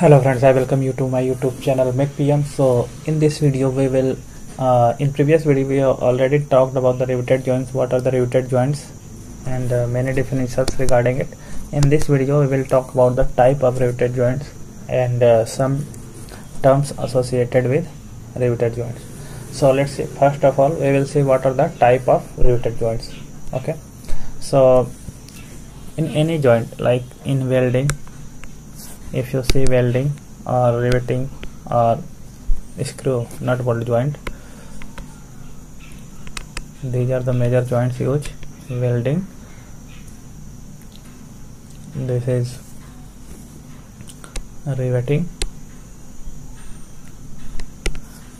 hello friends i welcome you to my youtube channel Mech PM. so in this video we will uh, in previous video we already talked about the riveted joints. What are the riveted joints? And uh, many definitions regarding it. In this video we will talk about the type of riveted joints and uh, some terms associated with riveted joints. So let's see. First of all we will see what are the type of riveted joints. Okay? So in any joint like in welding if you see welding or riveting or screw nut bolt joint these are the major joints used welding. This is riveting.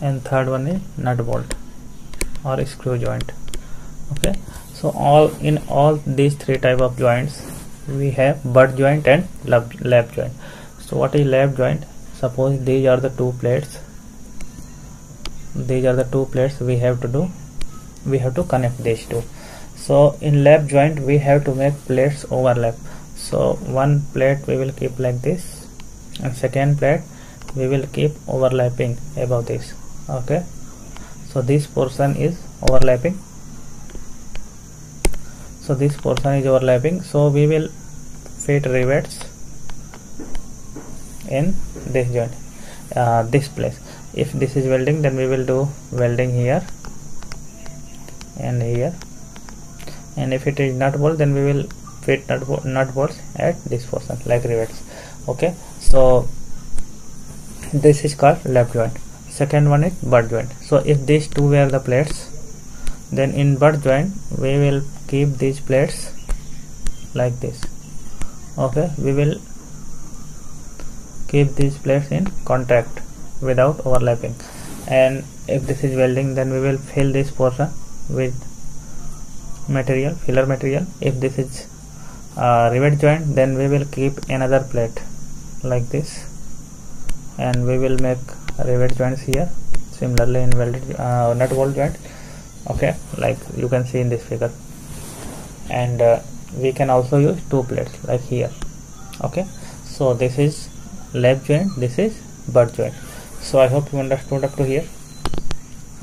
And third one is nut bolt or screw joint. Okay? So all in all these three type of joints we have butt joint and lap, lap joint so what is lap joint? Suppose these are the two plates. These are the two plates we have to do. We have to connect these two. So in lap joint we have to make plates overlap. So one plate we will keep like this and second plate we will keep overlapping above this. Okay? So this portion is overlapping. So this portion is overlapping. So we will fit rivets in this joint uh, this place. If this is welding then we will do welding here and here. And if it is nut bolt then we will fit nut, nut bolts at this portion like rivets. Okay? So this is called lap joint. Second one is butt joint. So if these two were the plates then in butt joint we will keep these plates like this. Okay? We will keep these plates in contact without overlapping. And if this is welding then we will fill this portion with material filler material. If this is uh, rivet joint then we will keep another plate like this. And we will make rivet joints here similarly in welded uh, nut bolt joint. Okay like you can see in this figure. And uh, we can also use two plates like here. Okay so this is lap joint this is butt joint. So i hope you understood up to here.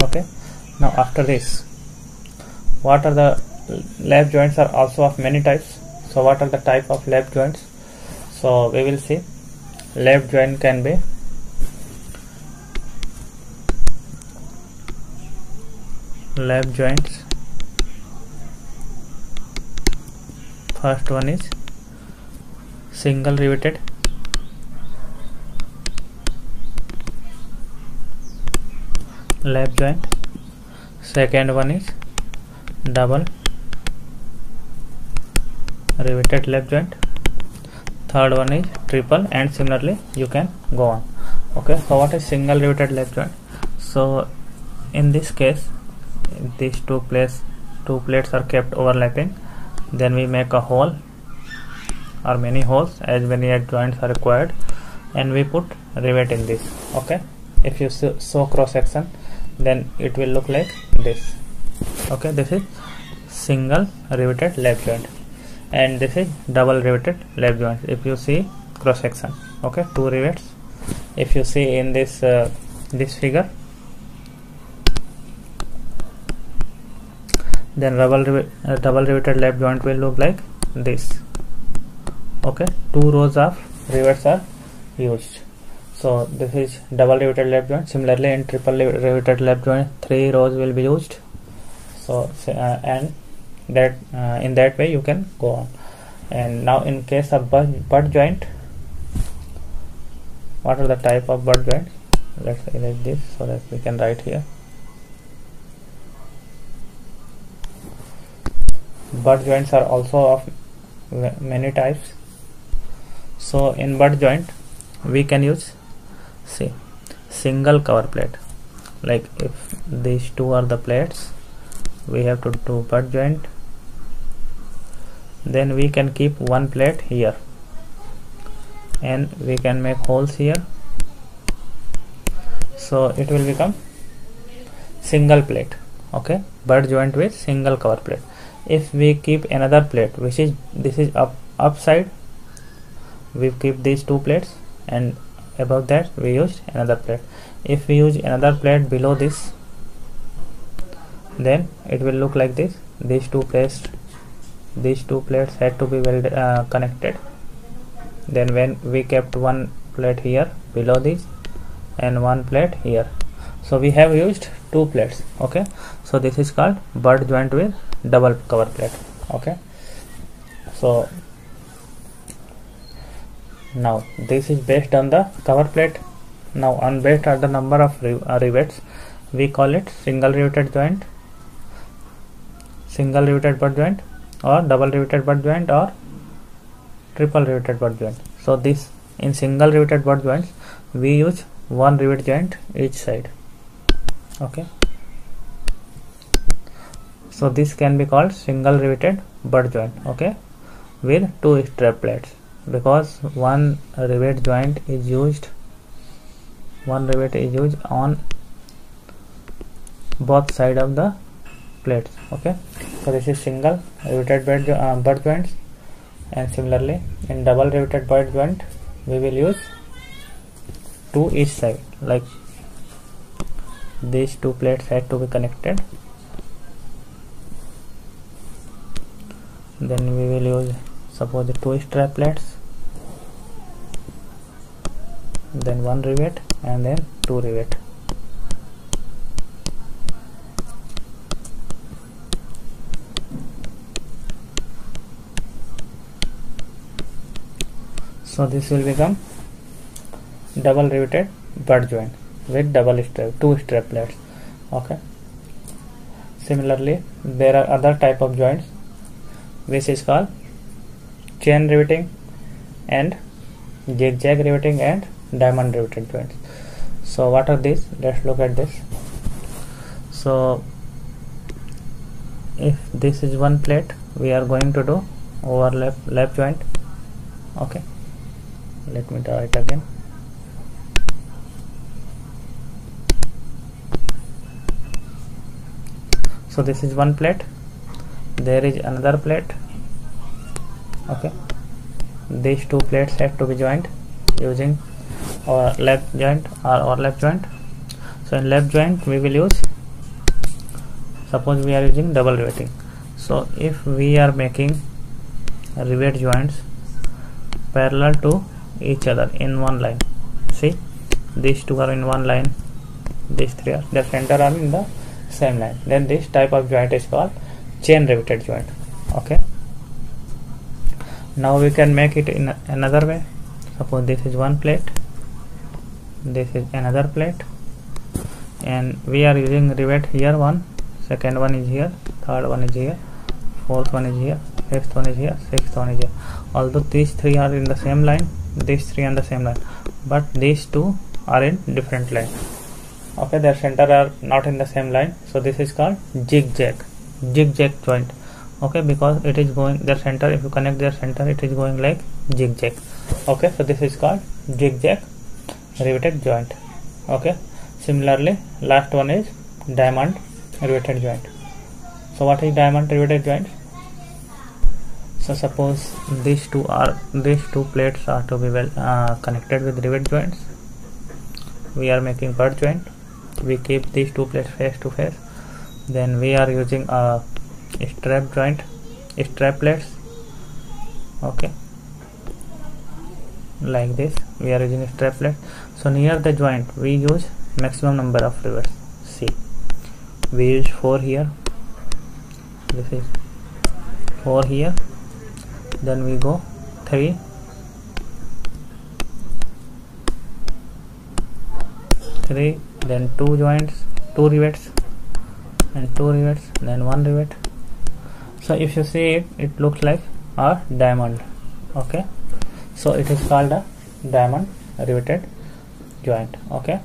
Okay. Now after this what are the lap joints are also of many types. So what are the type of lap joints? So we will see. Lap joint can be lap joints. First one is single riveted lap joint. Second one is double. Riveted lap joint. Third one is triple and similarly you can go on. Okay so what is single riveted lap joint? So in this case these two plates two plates are kept overlapping. Then we make a hole or many holes as many joints are required and we put rivet in this. Okay if you show cross section then it will look like this. Okay this is single riveted lap joint. And this is double riveted lap joint if you see cross section. Okay two rivets. If you see in this uh, this figure then double, uh, double riveted lap joint will look like this. Okay two rows of rivets are used so this is double riveted lap joint. Similarly in triple riveted lap joint three rows will be used. So uh, and that uh, in that way you can go on. And now in case of butt, joint what are the type of butt joint? Let's erase this so that we can write here. Butt joints are also of many types. So in butt joint we can use see single cover plate. Like if these two are the plates we have to do butt joint. Then we can keep one plate here. And we can make holes here. So it will become single plate. Okay? Butt joint with single cover plate. If we keep another plate which is this is up upside we keep these two plates and above that we used another plate. If we use another plate below this then it will look like this. These two plates these two plates had to be well uh, connected. Then when we kept one plate here below this and one plate here. So we have used two plates okay? So this is called butt joint with double cover plate okay? So now this is based on the cover plate. Now on based on the number of uh, rivets. We call it single riveted joint single riveted butt joint or double riveted butt joint or triple riveted butt joint. So this in single riveted butt joints we use one rivet joint each side. Okay. So this can be called single riveted butt joint okay with two strap plates because one rivet joint is used one rivet is used on both side of the plates okay? So this is single riveted butt, uh, butt joints and similarly in double riveted butt joint we will use two each side like these two plates had to be connected. Then we will use suppose the two strap plates then one rivet and then two rivet. So this will become double riveted butt joint with double strap two strap plates okay? Similarly there are other type of joints which is called chain riveting and zigzag riveting and diamond riveted joints so what are these? Let's look at this. So if this is one plate we are going to do overlap lap joint. Okay. Let me draw it again. So this is one plate. There is another plate. Okay. These two plates have to be joined using or lap joint or overlap joint. So in lap joint we will use suppose we are using double riveting. So if we are making rivet joints parallel to each other in one line see these two are in one line these three are the center are in the same line. Then this type of joint is called chain riveted joint okay? Now we can make it in another way. Suppose this is one plate this is another plate. And we are using rivet here one second one is here third one is here fourth one is here fifth one is here sixth one is here. Although these three are in the same line these three on the same line but these two are in different line. Okay their center are not in the same line so this is called zigzag zigzag joint. Okay because it is going their center if you connect their center it is going like zigzag. Okay so this is called zigzag riveted joint. Okay? Similarly last one is diamond riveted joint. So what is diamond riveted joint? So suppose these two are these two plates are to be well uh, connected with rivet joints. We are making butt joint. We keep these two plates face to face. Then we are using a strap joint strap plates. Okay? Like this. We are using strap plate so near the joint we use maximum number of rivets see we use 4 here. This is 4 here. Then we go 3 3 then 2 joints 2 rivets and 2 rivets then 1 rivet. So if you see it it looks like a diamond okay? So it is called a diamond riveted joint okay?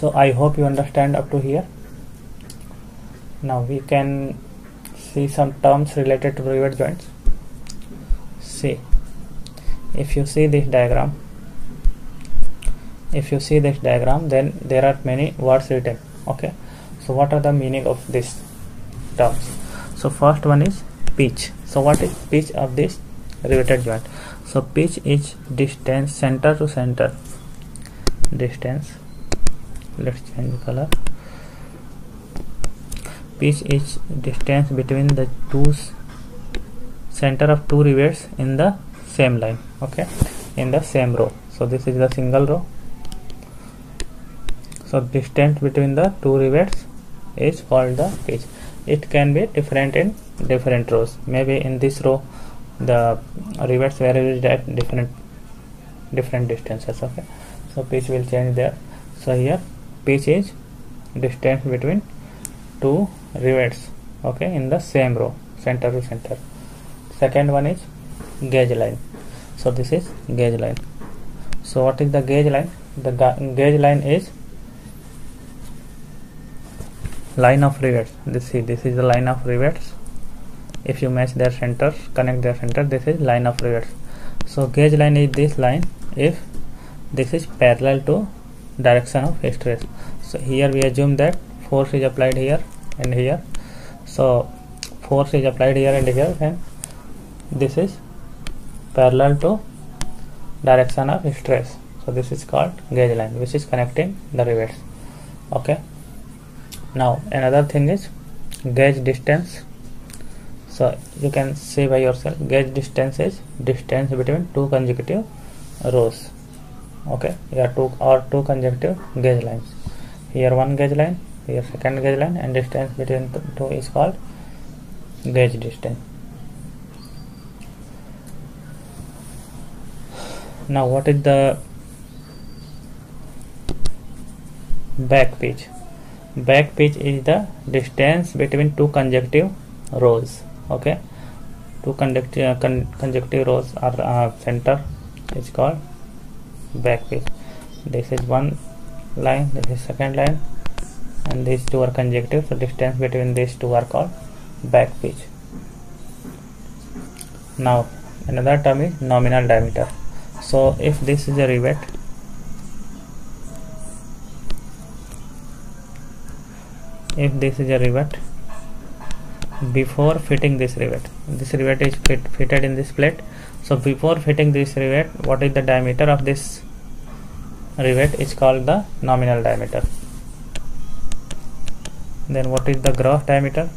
So I hope you understand up to here. Now we can see some terms related to rivet joints. See if you see this diagram if you see this diagram then there are many words written okay? So what are the meaning of this terms? So first one is pitch. So what is pitch of this riveted joint so pitch is distance center to center. Distance. Let's change color. Pitch is distance between the two center of two rivets in the same line okay? In the same row. So this is the single row. So distance between the two rivets is called the pitch it can be different in different rows. Maybe in this row the rivets vary at different different distances okay? So pitch will change there. So here pitch is distance between two rivets okay in the same row center to center. Second one is gauge line. So this is gauge line. So what is the gauge line? The gauge line is line of rivets this see this is the line of rivets if you match their centers connect their center this is line of rivets so gauge line is this line. If this is parallel to direction of stress so here we assume that force is applied here and here. So force is applied here and here and this is parallel to direction of stress so this is called gauge line which is connecting the rivets okay? Now another thing is gauge distance so you can see by yourself gauge distance is distance between two consecutive rows. Okay here two or two consecutive gauge lines. Here one gauge line here second gauge line and distance between two is called gauge distance. Now what is the back pitch? Back pitch is the distance between two consecutive rows okay. Two consecutive, uh, con rows are uh, center. Is called back pitch this is one line this is second line and these two are consecutive so distance between these two are called back pitch now another term is nominal diameter. So if this is a rivet if this is a rivet before fitting this rivet. This rivet is fit, fitted in this plate. So before fitting this rivet what is the diameter of this rivet? Is called the nominal diameter. Then what is the gross diameter?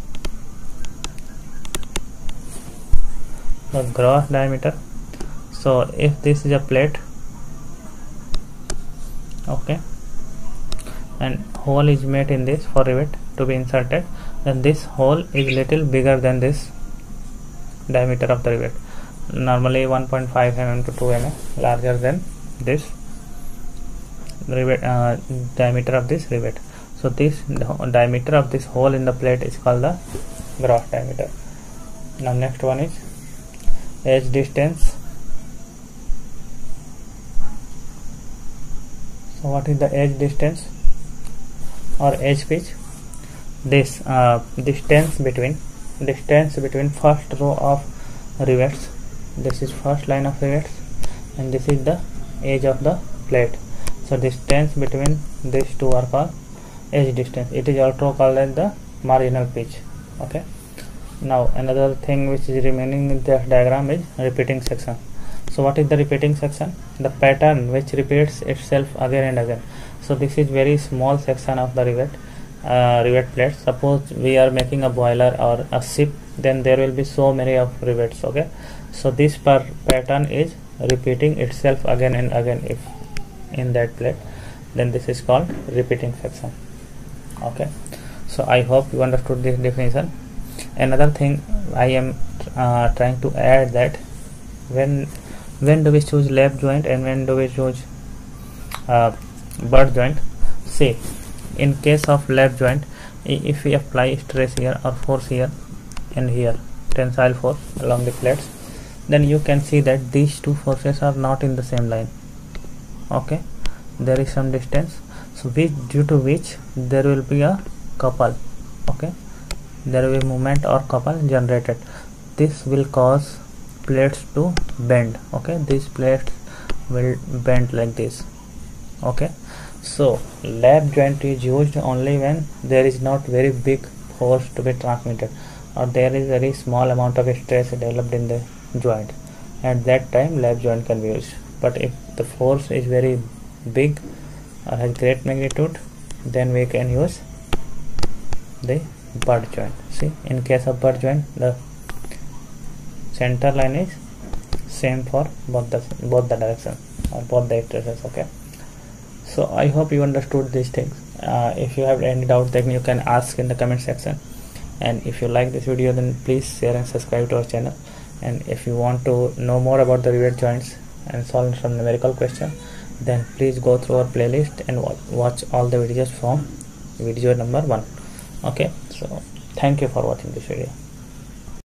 The gross diameter. So if this is a plate okay and hole is made in this for rivet to be inserted then this hole is little bigger than this diameter of the rivet normally 1.5 mm to 2 mm larger than this rivet uh, diameter of this rivet so this diameter of this hole in the plate is called the gross diameter. Now next one is edge distance. So what is the edge distance or edge pitch this uh, distance between distance between first row of rivets. This is first line of rivets and this is the edge of the plate. So distance between these two are called edge distance. It is also called as the marginal pitch. Okay. Now another thing which is remaining in this diagram is repeating section. So what is the repeating section? The pattern which repeats itself again and again. So this is very small section of the rivet uh, rivet plate suppose we are making a boiler or a ship then there will be so many of rivets okay? So this per pattern is repeating itself again and again if in that plate. Then this is called repeating section okay? So i hope you understood this definition. Another thing i am uh, trying to add that when when do we choose lap joint and when do we choose uh, butt joint? See in case of lap joint if we apply stress here or force here and here tensile force along the plates then you can see that these two forces are not in the same line. Okay? There is some distance so which due to which there will be a couple. Okay? There will be movement or couple generated. This will cause plates to bend. Okay? These plates will bend like this. Okay so lap joint is used only when there is not very big force to be transmitted or there is very small amount of stress developed in the joint. At that time lap joint can be used. But if the force is very big or has great magnitude then we can use the butt joint. See in case of butt joint the center line is same for both the both the direction or both the iterations okay so i hope you understood these things. Uh, if you have any doubt then you can ask in the comment section. And if you like this video then please share and subscribe to our channel. And if you want to know more about the rivet joints and solve some numerical question then please go through our playlist and watch all the videos from video number one. Okay? So thank you for watching this video